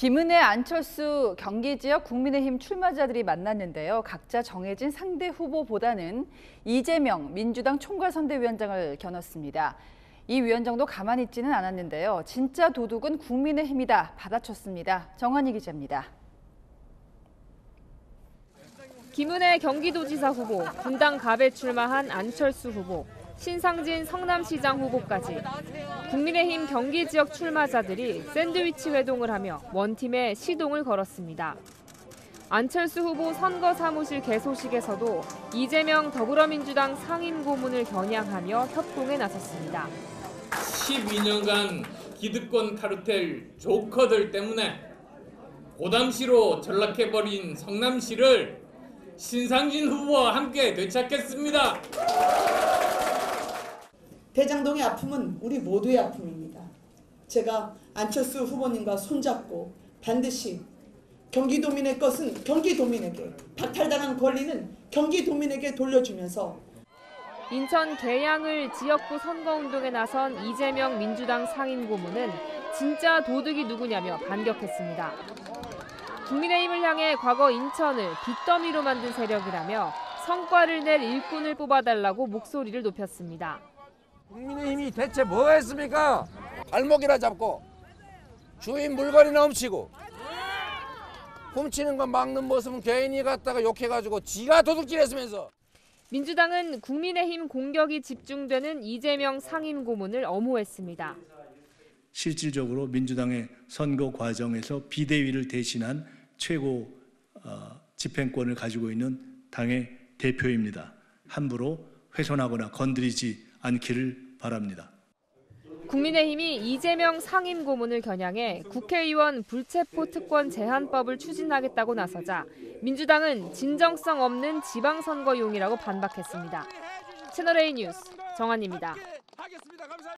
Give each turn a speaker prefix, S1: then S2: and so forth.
S1: 김은혜, 안철수 경기 지역 국민의힘 출마자들이 만났는데요. 각자 정해진 상대 후보보다는 이재명 민주당 총괄선대위원장을 겨눴습니다. 이 위원장도 가만히 있지는 않았는데요. 진짜 도둑은 국민의힘이다 받아쳤습니다. 정한희 기자입니다.
S2: 김은혜 경기도지사 후보, 분당 갑에 출마한 안철수 후보, 신상진 성남시장 후보까지 국민의힘 경기 지역 출마자들이 샌드위치 회동을 하며 원팀에 시동을 걸었습니다. 안철수 후보 선거 사무실 개소식에서도 이재명 더불어민주당 상임 고문을 겨냥하며 협동에 나섰습니다.
S3: 12년간 기득권 카르텔 조커들 때문에 고담시로 전락해버린 성남시를 신상진 후보와 함께 되찾겠습니다.
S4: 대장동의 아픔은 우리 모두의 아픔입니다. 제가 안철수 후보님과 손잡고 반드시 경기도민의 것은 경기도민에게 박탈당한 권리는 경기도민에게 돌려주면서
S2: 인천 계양을 지역구 선거운동에 나선 이재명 민주당 상임고문은 진짜 도둑이 누구냐며 반격했습니다. 국민의힘을 향해 과거 인천을 빚더미로 만든 세력이라며 성과를 낼 일꾼을 뽑아달라고 목소리를 높였습니다.
S5: 국민의힘이 대체 뭐 했습니까? 발목이나 잡고 주인 물건이나 훔치고 훔치는 거 막는 모습은 괜히 갔다가 욕해가지고 지가 도둑질했으면서
S2: 민주당은 국민의힘 공격이 집중되는 이재명 상임 고문을 엄호했습니다.
S6: 실질적으로 민주당의 선거 과정에서 비대위를 대신한 최고 어, 집행권을 가지고 있는 당의 대표입니다. 함부로 훼손하거나 건드리지 않기를 바랍니다.
S2: 국민의힘이 이재명 상임 고문을 겨냥해 국회의원 불체포 특권 제한법을 추진하겠다고 나서자 민주당은 진정성 없는 지방선거용이라고 반박했습니다. 채널A 뉴스 정한입니다.